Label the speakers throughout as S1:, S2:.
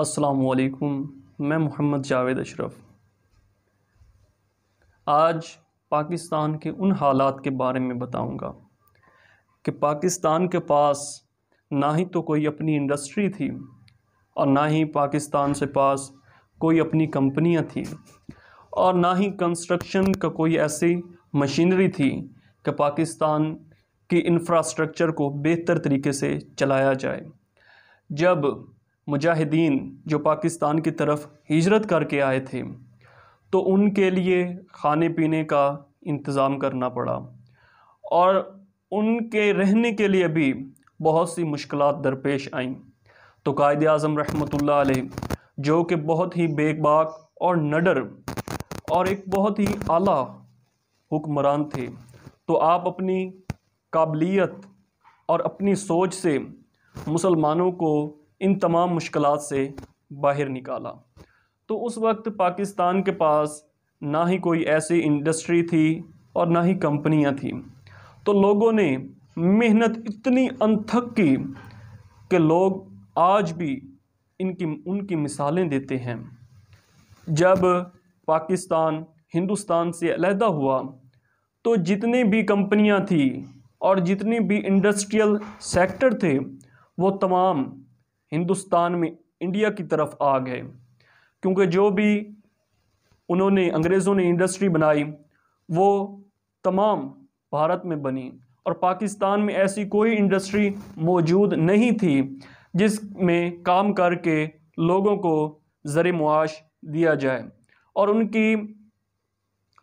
S1: असलकुम मैं मोहम्मद जावेद अशरफ। आज पाकिस्तान के उन हालात के बारे में बताऊँगा कि पाकिस्तान के पास ना ही तो कोई अपनी इंडस्ट्री थी और ना ही पाकिस्तान से पास कोई अपनी कंपनियाँ थी और ना ही कंस्ट्रक्शन का कोई ऐसी मशीनरी थी कि पाकिस्तान की इंफ्रास्ट्रक्चर को बेहतर तरीके से चलाया जाए। जब मुजाहिदीन जो पाकिस्तान की तरफ़ हिजरत करके आए थे तो उनके लिए खाने पीने का इंतज़ाम करना पड़ा। और उनके रहने के लिए भी बहुत सी मुश्किल दरपेश आईं। तो कायद अज़म रहमत जो कि बहुत ही बेबाक और नडर और एक बहुत ही आला हुक्मरान थे तो आप अपनी काबिलियत और अपनी सोच से मुसलमानों को इन तमाम मुश्किल से बाहर निकाला। तो उस वक्त पाकिस्तान के पास ना ही कोई ऐसी इंडस्ट्री थी और ना ही कंपनियाँ थी। तो लोगों ने मेहनत इतनी अनथक की कि लोग आज भी इनकी, उनकी मिसालें देते हैं। जब पाकिस्तान हिंदुस्तान से अलहदा हुआ तो जितनी भी कंपनियाँ थी और जितनी भी इंडस्ट्रियल सेक्टर थे, वो तमाम हिंदुस्तान में इंडिया की तरफ़ आ गए। क्योंकि जो भी उन्होंने, अंग्रेज़ों ने इंडस्ट्री बनाई, वो तमाम भारत में बनी। और पाकिस्तान में ऐसी कोई इंडस्ट्री मौजूद नहीं थी, जिसमें काम करके लोगों को ज़र मुआश दिया जाए और उनकी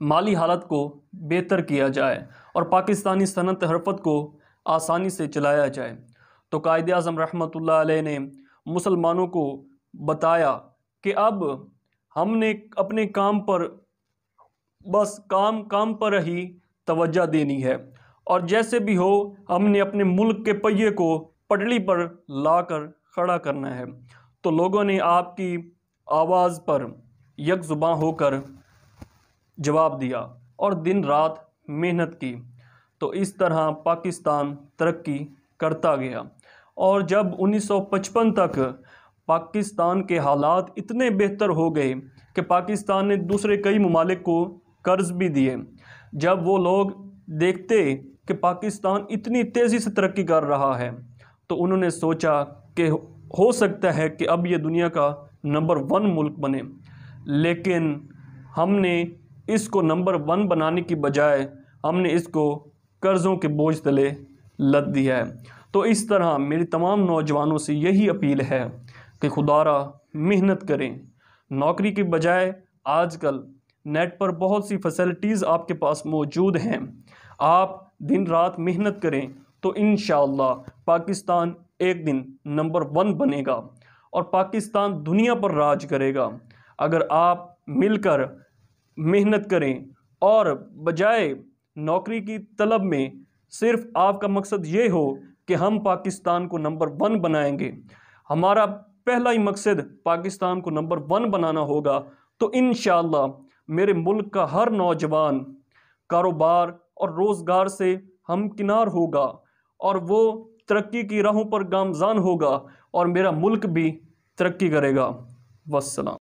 S1: माली हालत को बेहतर किया जाए और पाकिस्तानी सनत हरफत को आसानी से चलाया जाए। तो कायद अज़म रहमत ने मुसलमानों को बताया कि अब हमने अपने काम पर, बस काम काम पर ही तवज्जो देनी है। और जैसे भी हो, हमने अपने मुल्क के पहिए को पटली पर लाकर खड़ा करना है। तो लोगों ने आपकी आवाज़ पर यक ज़ुबाँ होकर जवाब दिया और दिन रात मेहनत की। तो इस तरह पाकिस्तान तरक्की करता गया। और जब 1955 तक पाकिस्तान के हालात इतने बेहतर हो गए कि पाकिस्तान ने दूसरे कई ममालिक को कर्ज़ भी दिए, जब वो लोग देखते कि पाकिस्तान इतनी तेज़ी से तरक्की कर रहा है तो उन्होंने सोचा कि हो सकता है कि अब ये दुनिया का नंबर वन मुल्क बने। लेकिन हमने इसको नंबर वन बनाने की बजाय हमने इसको कर्ज़ों के बोझ तले लद दिया है। तो इस तरह मेरी तमाम नौजवानों से यही अपील है कि खुदारा मेहनत करें। नौकरी के बजाय आजकल नेट पर बहुत सी फैसिलिटीज़ आपके पास मौजूद हैं। आप दिन रात मेहनत करें तो इन पाकिस्तान एक दिन नंबर वन बनेगा और पाकिस्तान दुनिया पर राज करेगा। अगर आप मिलकर मेहनत करें और बजाय नौकरी की तलब में सिर्फ़ आपका मकसद ये हो कि हम पाकिस्तान को नंबर वन बनाएँगे। हमारा पहला ही मकसद पाकिस्तान को नंबर वन बनाना होगा। तो इन मेरे मुल्क का हर नौजवान कारोबार और रोज़गार से हम किनार होगा और वो तरक्की की राहों पर गामजान होगा और मेरा मुल्क भी तरक्की करेगा। वसलाम